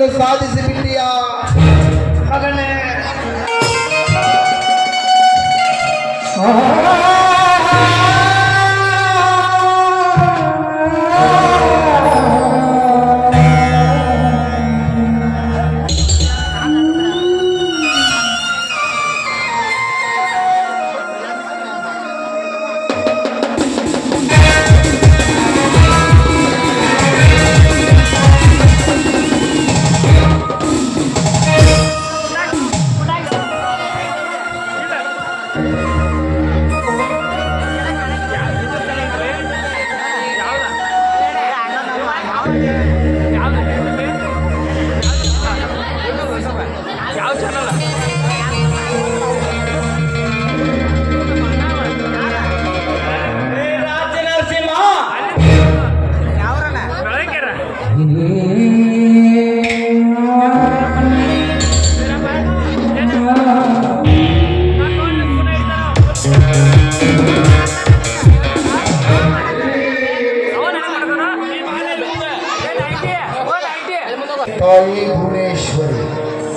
నేను సాధిసి బిడ్డియా మగనే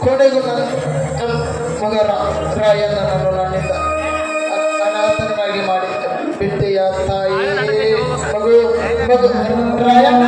ಕೋಡೆಗೂ ನನ್ನ ನನ್ನ ಮಗ ರಾಯಣ್ಣನನ್ನು ನನ್ನಿಂದ ಅನಾಥನಾಗಿ ಮಾಡಿ ಬಿಟ್ಟೆಯ ತಾಯಿ ಮಗು ಮಗು ರಾಯಣ್ಣ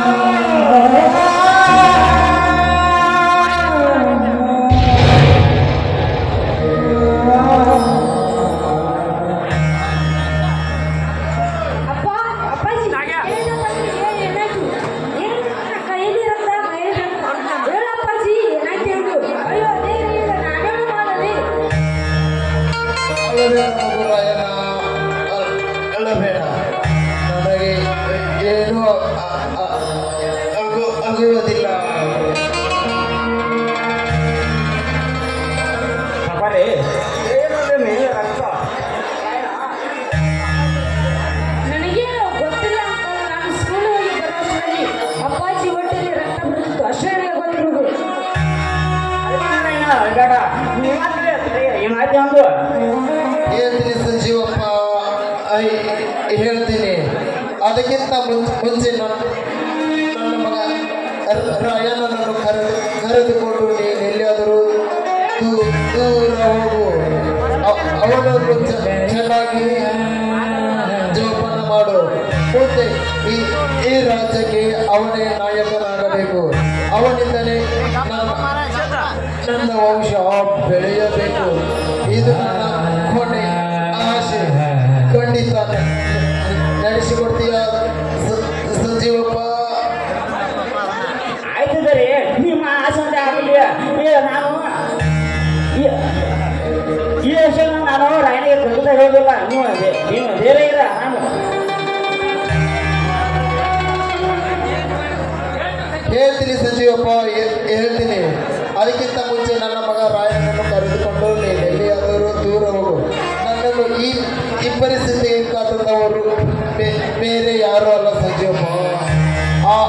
ಮೇಲೆ ರಕ್ತ ಗೊತ್ತಿಲ್ಲ ನಾನು ಸ್ಕೂಲ್ ಹೋಗಿ ಬರೋ ಅಪ್ಪಾಜಿ ಹೊಟ್ಟೆಲಿ ರಕ್ತ ಬಿಡ್ತಿತ್ತು ಅಷ್ಟೇ ನನಗೆ ಗೊತ್ತಿರೋದು ಬೇಡ. ನೀವಾದ್ರೆ ಏನಾಯ್ತು ಅಂದು ಹೇಳ್ತೀನಿ ಸಂಜೀವಪ್ಪ? ಐ ಹೇಳ್ತೀನಿ. ಅದಕ್ಕಿಂತ ಮುಂಚೆ ನನ್ನ ನನ್ನ ಮಗ ಅವನನ್ನು ಚೆನ್ನಾಗಿ ಜೋಪಾನ ಮಾಡು. ಮುಂದೆ ಈ ಈ ರಾಜ್ಯಕ್ಕೆ ಅವನೇ ನಾಯಕನಾಗಬೇಕು. ಅವನಿಂದಲೇ ನನ್ನ ವಂಶ ಬೆಳೆಯಬೇಕು. ಇದು ನನ್ನ ಕೊನೆ ಆಸೆ. ಖಂಡಿತ. ನಡೆಸಿಕೊಡ್ತೀಯ? ಹೇಳ್ತೀನಿ. ಅದಕ್ಕಿಂತ ಮುಂಚೆ ನನ್ನ ಮಗ ರಾಯಣ್ಣನ ಕರೆದುಕೊಂಡು ನೀನು ಎಲ್ಲಿಯಾದರೂ ದೂರ ಹೋಗು. ನನ್ನನ್ನು ಈ ಕಾತಂದವರು ಬೇ- ಬೇರೆ ಯಾರು ಅಲ್ಲ ಸಂಜೀವಪ್ಪ ಆ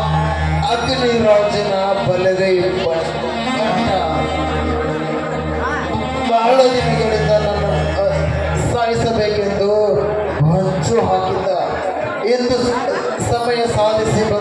ಅಗ್ನಿರಾಜನ ಬಲಗೈ ಬ- ಬಂಟ ಬಹಳ ದಿನಗಳಿಂದ ನನ್ನ ಸಾಯಿಸಬೇಕೆಂದು ಹಂಚು ಹಾಕಿದ್ದ. ಎಂದು ಸಮಯ ಸಾಧಿಸಿ